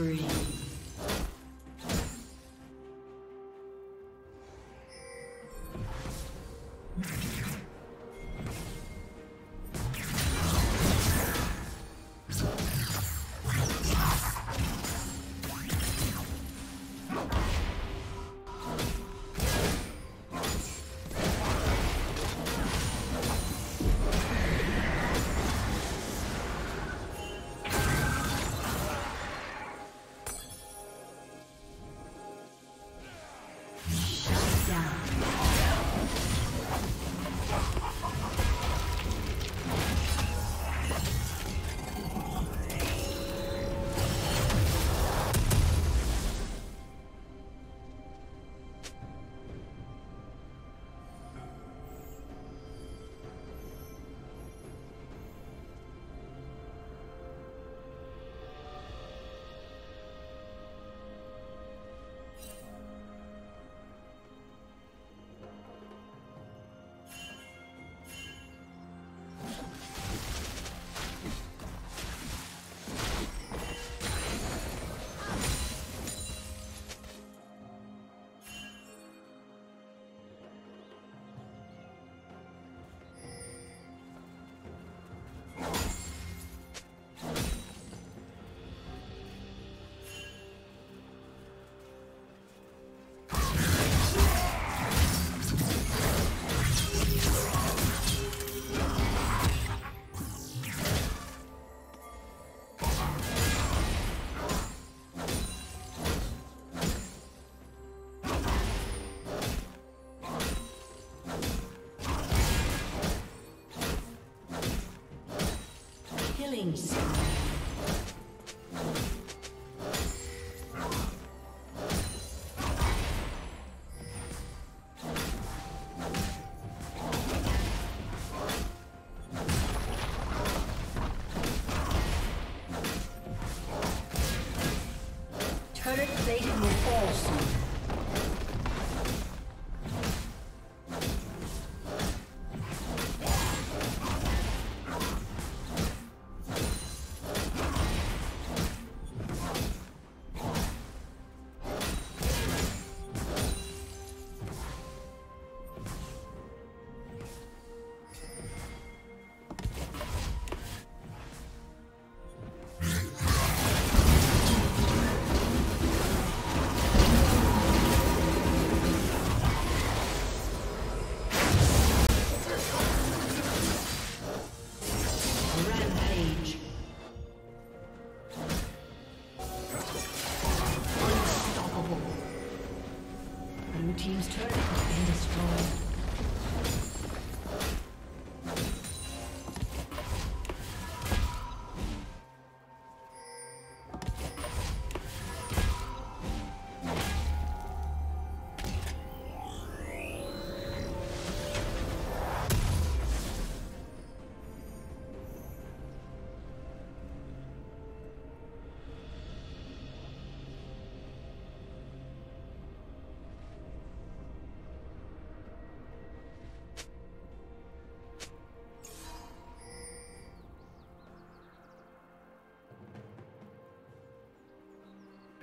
spree. false.